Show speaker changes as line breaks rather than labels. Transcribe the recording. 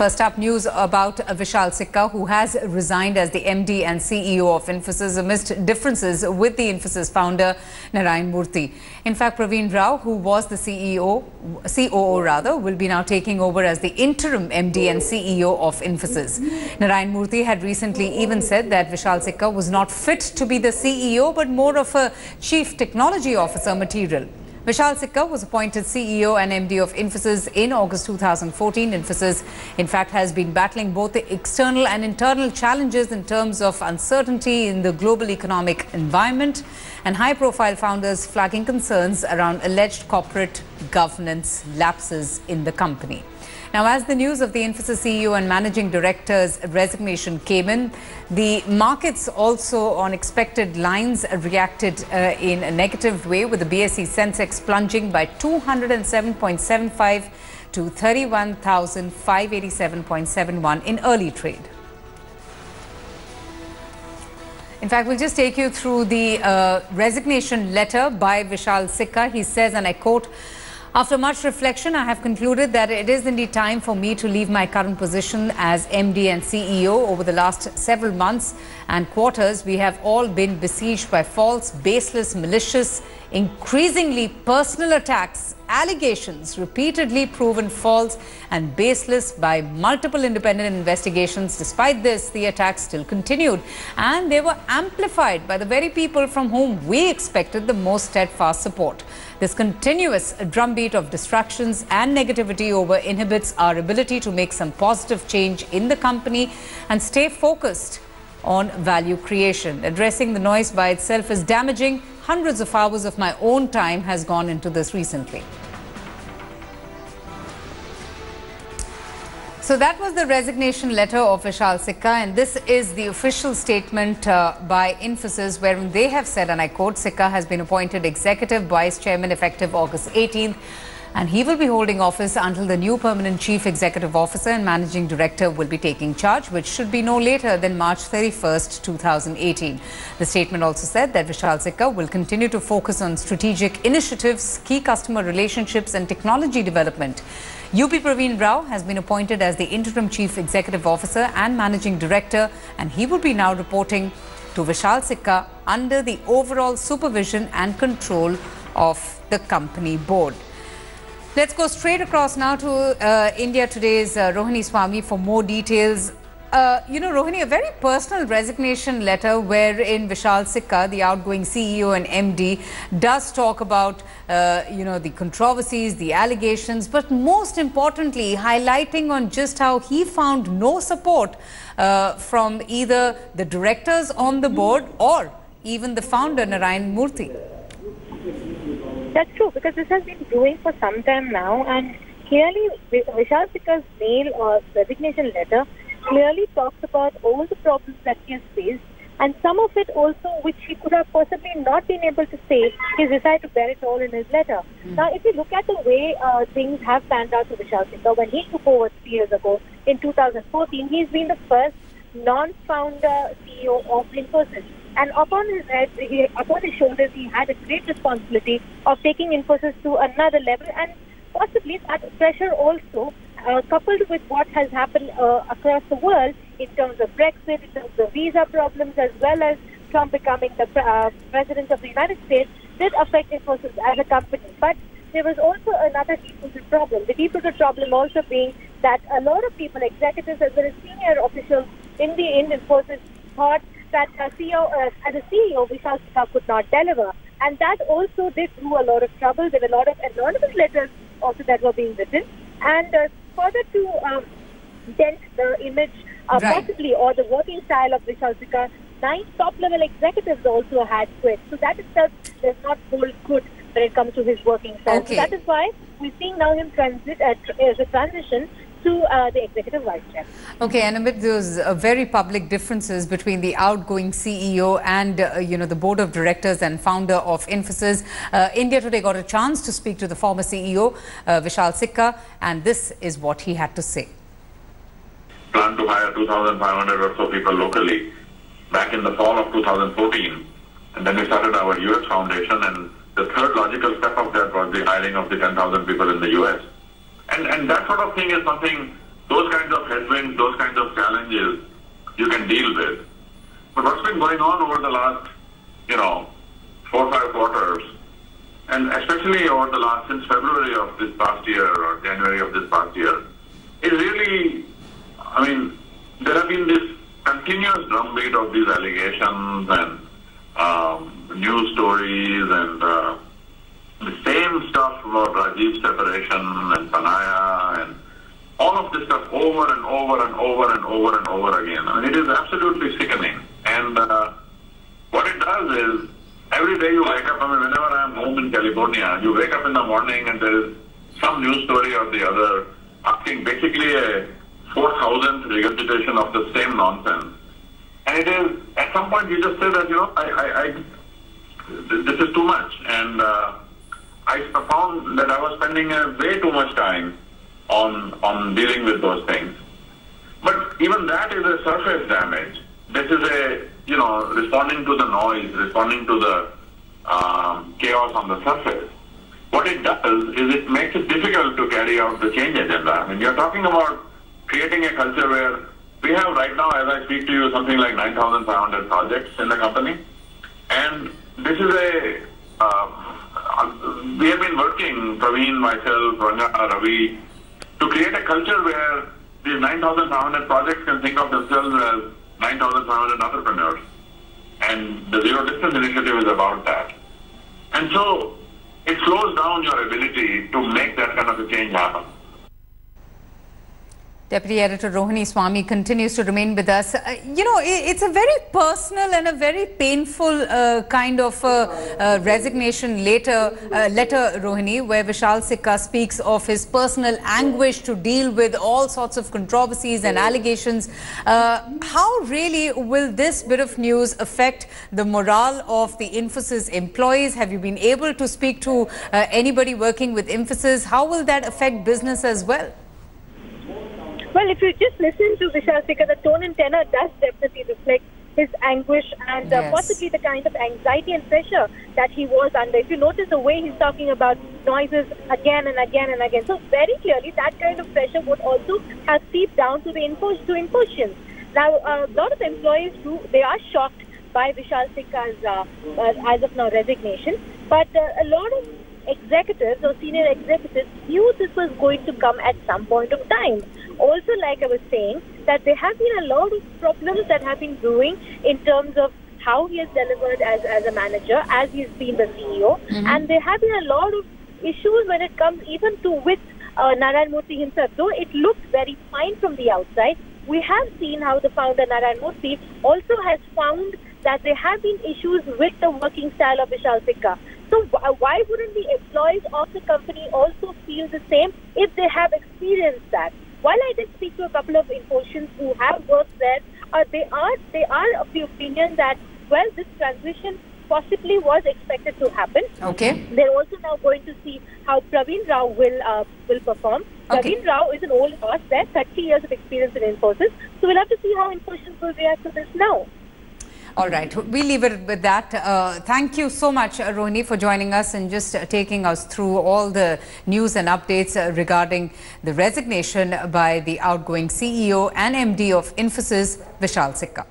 First up, news about Vishal Sikka, who has resigned as the MD and CEO of Infosys amidst differences with the Infosys founder Narayan Murthy. In fact, Pravin Rao, who was the CEO, COO rather, will be now taking over as the interim MD and CEO of Infosys. Narayan Murthy had recently even said that Vishal Sikka was not fit to be the CEO, but more of a chief technology officer material. Vishal Sikka was appointed CEO and MD of Infosys in August 2014. Infosys, in fact, has been battling both the external and internal challenges in terms of uncertainty in the global economic environment and high-profile founders flagging concerns around alleged corporate governance lapses in the company. Now, as the news of the Infosys CEO and Managing Director's resignation came in, the markets also on expected lines reacted uh, in a negative way with the BSE Sensex plunging by 207.75 to 31,587.71 in early trade. In fact, we'll just take you through the uh, resignation letter by Vishal Sikka. He says, and I quote, after much reflection, I have concluded that it is indeed time for me to leave my current position as MD and CEO. Over the last several months and quarters, we have all been besieged by false, baseless, malicious, increasingly personal attacks, allegations repeatedly proven false and baseless by multiple independent investigations. Despite this, the attacks still continued and they were amplified by the very people from whom we expected the most steadfast support. This continuous drumbeat of distractions and negativity over inhibits our ability to make some positive change in the company and stay focused on value creation. Addressing the noise by itself is damaging. Hundreds of hours of my own time has gone into this recently. So that was the resignation letter of Vishal Sikka and this is the official statement uh, by Infosys wherein they have said and I quote Sikka has been appointed executive vice chairman effective August 18th and he will be holding office until the new permanent chief executive officer and managing director will be taking charge, which should be no later than March 31st, 2018. The statement also said that Vishal Sikka will continue to focus on strategic initiatives, key customer relationships and technology development. UB Pravin Rao has been appointed as the interim chief executive officer and managing director and he will be now reporting to Vishal Sikka under the overall supervision and control of the company board. Let's go straight across now to uh, India Today's uh, Rohini Swamy for more details. Uh, you know, Rohini, a very personal resignation letter wherein Vishal Sikka, the outgoing CEO and MD, does talk about, uh, you know, the controversies, the allegations, but most importantly, highlighting on just how he found no support uh, from either the directors on the board or even the founder, Narayan Murthy.
That's true because this has been brewing for some time now, and clearly Vishal Sikka's mail or resignation letter clearly talks about all the problems that he has faced, and some of it also which he could have possibly not been able to say, he decided to bear it all in his letter. Mm. Now, if you look at the way uh, things have panned out to Vishal Sikka, when he took over three years ago in 2014, he's been the first non-founder CEO of Infosys. And upon his head, he, upon his shoulders, he had a great responsibility of taking Infosys to another level, and possibly that pressure also, uh, coupled with what has happened uh, across the world in terms of Brexit, in terms of visa problems, as well as Trump becoming the uh, president of the United States, did affect Infosys as a company. But there was also another deep-rooted problem. The deep-rooted problem also being that a lot of people, executives as well as senior officials in the in Infosys, thought that uh, CEO, uh, as a CEO, Vishal Sikka could not deliver. And that also did do a lot of trouble. There were a lot of anonymous letters also that were being written. And uh, further to um, dent the image, uh, right. possibly, or the working style of Vishal Sikka, nine top-level executives also had quit. So that itself does not hold good when it comes to his working style. Okay. So that is why we're seeing now him transit uh, as a transition to uh, the executive vice chair.
Okay, and amid those uh, very public differences between the outgoing CEO and uh, you know the board of directors and founder of Infosys, uh, India Today got a chance to speak to the former CEO uh, Vishal Sikka, and this is what he had to say.
Plan to hire 2,500 or so people locally back in the fall of 2014, and then we started our US foundation, and the third logical step of that was the hiring of the 10,000 people in the US. And, and that sort of thing is something, those kinds of headwinds, those kinds of challenges you can deal with. But what's been going on over the last, you know, four or five quarters, and especially over the last since February of this past year or January of this past year, is really, I mean, there have been this continuous drumbeat of these allegations and um, news stories and uh, stuff about Rajiv separation and Panaya and all of this stuff over and over and over and over and over again. I mean, it is absolutely sickening. And uh, what it does is, every day you wake up, I mean, whenever I'm home in California, you wake up in the morning and there is some news story or the other asking basically a 4,000th regurgitation of the same nonsense. And it is, at some point you just say that, you know, I, I, I this is too much. And uh, I found that I was spending uh, way too much time on, on dealing with those things. But even that is a surface damage. This is a, you know, responding to the noise, responding to the um, chaos on the surface. What it does is it makes it difficult to carry out the change agenda. I mean, you're talking about creating a culture where we have right now, as I speak to you, something like 9,500 projects in the company. And this is a, uh, we have been working, Pravin, myself, Ranga, Ravi, to create a culture where these 9,500 projects can think of themselves as 9,500 entrepreneurs. And the Zero Distance Initiative is about that. And so it slows down your ability to make that kind of a change happen.
Deputy Editor Rohini Swamy continues to remain with us. Uh, you know, it, it's a very personal and a very painful uh, kind of uh, uh resignation later, uh, letter, Rohini, where Vishal Sikka speaks of his personal anguish to deal with all sorts of controversies and allegations. Uh, how really will this bit of news affect the morale of the Infosys employees? Have you been able to speak to anybody working with Infosys? How will that affect business as well?
Well, if you just listen to Vishal Sikka, the tone and tenor does definitely reflect his anguish and uh, yes. possibly the kind of anxiety and pressure that he was under. If you notice the way he's talking about noises again and again and again, so very clearly that kind of pressure would also have seeped down to the info to Infosys. Now, uh, a lot of employees do they are shocked by Vishal Sikka's uh, uh, as of now resignation, but uh, a lot of executives or senior executives knew this was going to come at some point of time also, like I was saying, that there have been a lot of problems that have been brewing in terms of how he has delivered as, as a manager, as he's been the CEO. Mm-hmm. And there have been a lot of issues when it comes even to with uh, Narayan Murthy himself. Though it looked very fine from the outside, we have seen how the founder Narayan Murthy also has found that there have been issues with the working style of Vishal Sikka. So why wouldn't the employees of the company also feel the same if they have experienced that? While I did speak to a couple of Infosians who have worked there, uh, they are they are of the opinion that well, this transition possibly was expected to happen.
Okay.
They're also now going to see how Pravin Rao will uh, will perform. Okay. Pravin Rao is an old horse there, 30 years of experience in Infosys. So we'll have to see how Infosys will react to this now.
All right, we leave it with that. Uh, thank you so much, uh, Rohini, for joining us and just uh, taking us through all the news and updates uh, regarding the resignation by the outgoing CEO and MD of Infosys, Vishal Sikka.